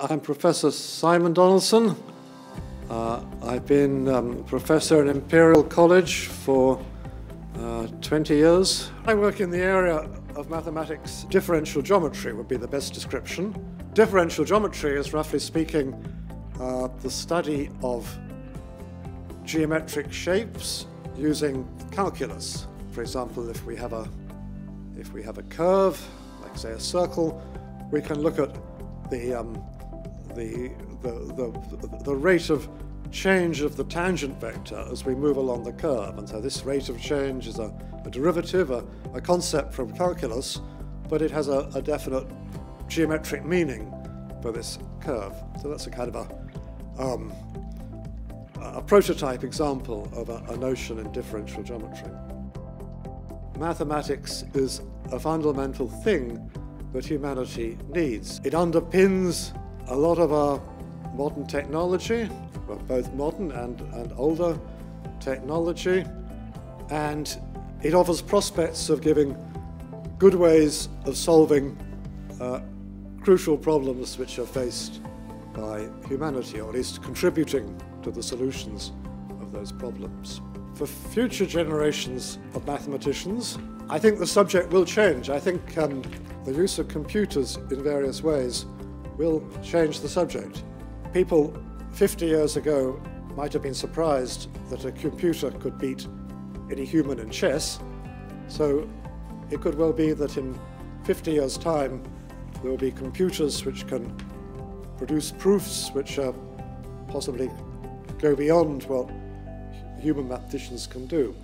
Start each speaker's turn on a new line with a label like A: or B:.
A: I'm Professor Simon Donaldson. Uh, I've been um, professor at Imperial College for uh, 20 years. I work in the area of mathematics. Differential geometry would be the best description. Differential geometry is, roughly speaking, uh, the study of geometric shapes using calculus. For example, if we have a if we have a curve, like say a circle, we can look at the um, the, the, the, the rate of change of the tangent vector as we move along the curve. And so this rate of change is a, a derivative, a, a, concept from calculus, but it has a, a, definite geometric meaning for this curve. So that's a kind of a, um, a prototype example of a, notion in differential geometry. Mathematics is a fundamental thing that humanity needs. It underpins a lot of our modern technology, both modern and, and older technology, and it offers prospects of giving good ways of solving uh, crucial problems which are faced by humanity, or at least contributing to the solutions of those problems. For future generations of mathematicians, I think the subject will change. I think um, the use of computers in various ways will change the subject. People 50 years ago might have been surprised that a computer could beat any human in chess, so it could well be that in 50 years' time there will be computers which can produce proofs which possibly go beyond what human mathematicians can do.